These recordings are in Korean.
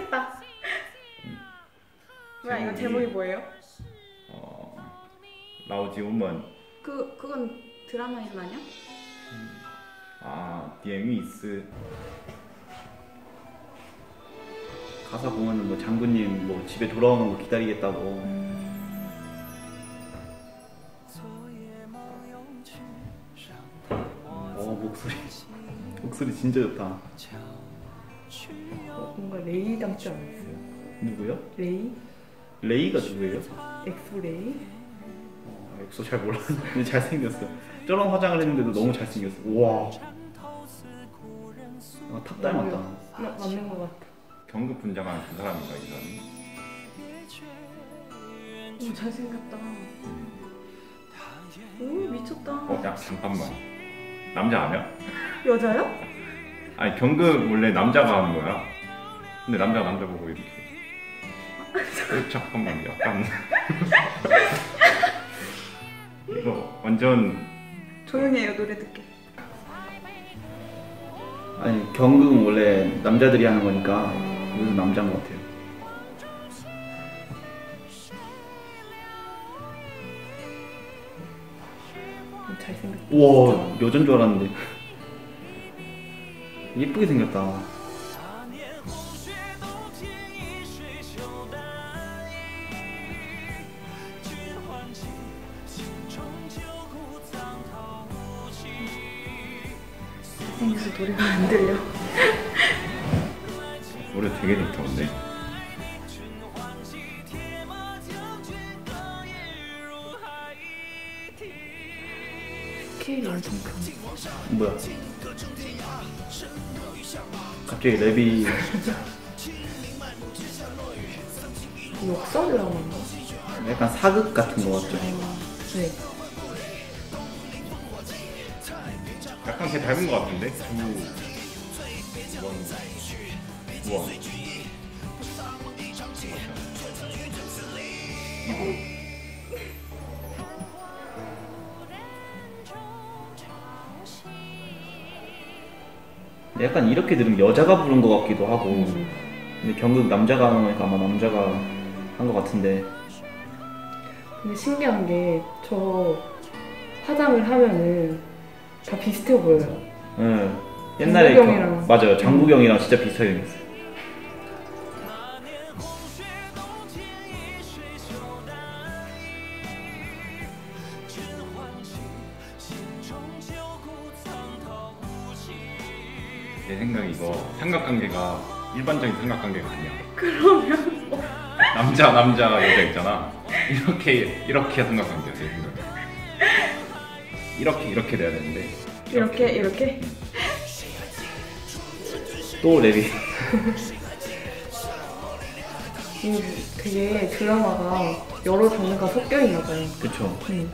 시작했다. 뭐야 이거 제목이 뭐예요? 어, 라오지 우먼 그 그건 드라마 이름 아니야? 아 디엠이스 가사 보면은 뭐 장군님 뭐 집에 돌아오는 거 기다리겠다고 어 목소리 목소리 진짜 좋다 어, 뭔가 레이 닮지 않았어요? 누구요? 레이? 레이가 누구예요? 엑소 레이? 어, 엑소 잘 몰랐는데 잘생겼어 저런 화장을 했는데도 너무 잘생겼어 우와 아, 탑 닮았다 마, 맞는 것 같아. 경극 분장하는 그 사람인가 이 사람이? 오 잘생겼다. 오 미쳤다. 어, 야 잠깐만 남자 아니야? 여자야? 아니 경급 원래 남자가 하는 거야. 근데 남자 가 남자 보고 이렇게. 어, 잠깐만 약간 이거 완전 조용히 해요 노래 듣게. 아니 경극은 원래 남자들이 하는 거니까 이것은 남자인 것 같아요. 오, 잘생겼다. 우와 여잔 줄 알았는데 예쁘게 생겼다. 잘생겨서 노래가 안 들려. 노래 되게 좋다 근데. 엄청 큰. 뭐야? 갑자기 랩이 역사 드라마인가? 약간 사극 같은 거 같죠? 네. 걔 닮은 것 같은데? 주... 원... 우원 이거 약간 이렇게 들으면 여자가 부른 것 같기도 하고 음. 근데 경극 남자가 하는 거니까 아마 남자가 한 것 같은데 근데 신기한 게 저 화장을 하면은 다 비슷해 보여요. 예. 옛날에 장국영이랑. 경- 맞아요 장국영이랑 진짜 비슷하게 생겼어요 내 생각에 이거 삼각관계가 일반적인 삼각관계가 아니야 그러면 남자 남자 여자 있잖아 이렇게 이렇게 삼각관계야 내 생각에 이렇게 이렇게 돼야 되는데. 이렇게 이렇게. 또 랩이 이 되게 드라마가 여러 장르가 섞여 있나 봐요. 그쵸. 음.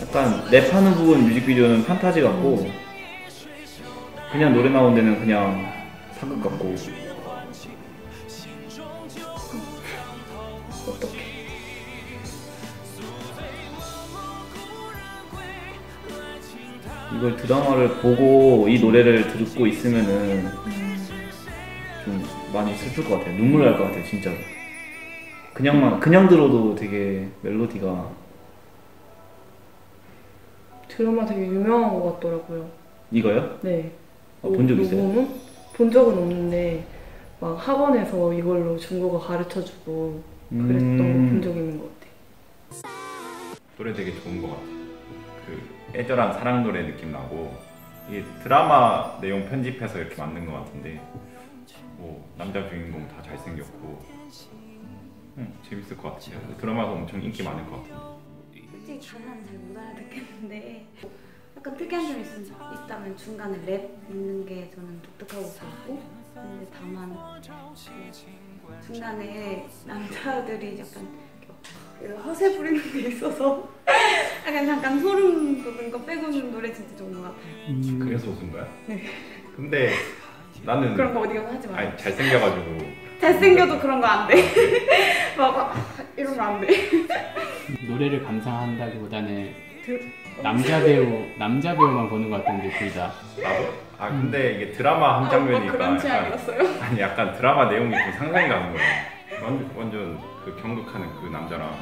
약간 랩하는 부분 뮤직비디오는 판타지 같고 그냥 노래 나온 데는 그냥 사극 같고 이걸 드라마를 보고 이 노래를 듣고 있으면은 좀 많이 슬플 것 같아요 눈물 날 것 같아요 진짜로 그냥만 그냥 들어도 되게 멜로디가 드라마 되게 유명한 것 같더라고요. 이거요? 네. 어, 본적 있어요? 녹음은? 본 적은 없는데 막 학원에서 이걸로 중국어 가르쳐주고 그랬던 거 음. 본적 있는 것 같아요. 노래 되게 좋은 것 같아요. 그 애절한 사랑 노래 느낌 나고 이게 드라마 내용 편집해서 이렇게 만든 것 같은데 뭐 남자 주인공 다 잘생겼고 음, 재밌을 것 같아요. 드라마가 엄청 인기 많을 것 같은데. 솔직히 가사는 잘 못 알아듣겠는데 약간 특이한 점이 있, 있다면 중간에 랩 있는 게 저는 독특하고 좋았고 근데 다만 그 중간에 남자들이 약간 허세 부리는 게 있어서 약간 잠깐 소름 돋은 거 빼고는 노래 진짜 좋은 것 같아요 그래서 웃은 거야? 네. 근데 나는 그런 거 어디 가서 하지 마요. 아니 잘생겨가지고 잘생겨도 그런 거 안 돼. 막 아, 이런 거 안 돼. 노래를 감상한다기보다는 드- 남자 배우 남자 배우만 보는 것 같던데 둘 다. 나도 아 근데 이게 드라마 한 장면이니까 그런 약간 취향이었어요? 아니 약간 드라마 내용이 좀 상상이 가는 거예요. 완전, 완전 그 경극하는 그 남자랑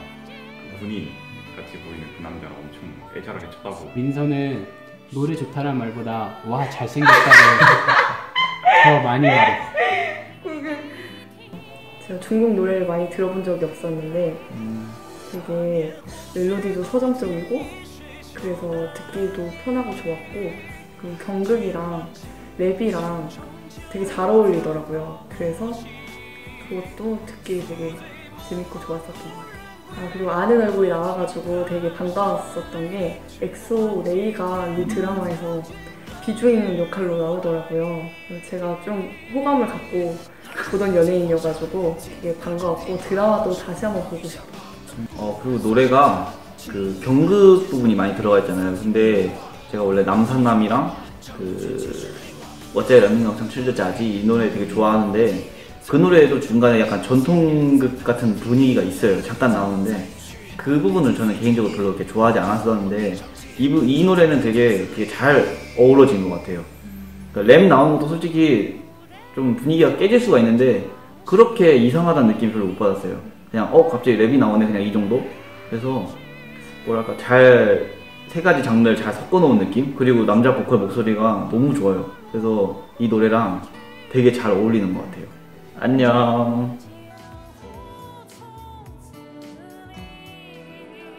그 군인 같이 보이는 그 남자랑 엄청 애절하게 쳐다보고 민서는 노래 좋다는 말보다 와 잘생겼다고 더 많이 말했어. 제가 중국 노래를 많이 들어본 적이 없었는데 되게 멜로디도 서정적이고 그래서 듣기도 편하고 좋았고 그리고 경극이랑 랩이랑 되게 잘 어울리더라고요. 그래서 그것도 듣기 되게 재밌고 좋았었던 것 같아요. 아, 그리고 아는 얼굴이 나와가지고 되게 반가웠었던 게 엑소 레이가 이 드라마에서 비중 있는 역할로 나오더라고요. 제가 좀 호감을 갖고 보던 연예인이어가지고 되게 반가웠고 드라마도 다시 한번 보고 싶어요. 어 그리고 노래가 그 경극 부분이 많이 들어가 있잖아요. 근데 제가 원래 남산남이랑 그 어째 런닝영창 칠드짜지 이 노래 되게 좋아하는데 그 노래도 중간에 약간 전통극 같은 분위기가 있어요. 잠깐 나오는데 그 부분을 저는 개인적으로 별로 그렇게 좋아하지 않았었는데 이, 부- 이 노래는 되게, 되게 잘 어우러진 것 같아요. 그러니까 랩 나오는 것도 솔직히 좀 분위기가 깨질 수가 있는데 그렇게 이상하다는 느낌 별로 못 받았어요. 그냥 어 갑자기 랩이 나오네 그냥 이 정도. 그래서 뭐랄까 잘 세 가지 장르를 잘 섞어 놓은 느낌 그리고 남자 보컬 목소리가 너무 좋아요. 그래서 이 노래랑 되게 잘 어울리는 것 같아요. 안녕.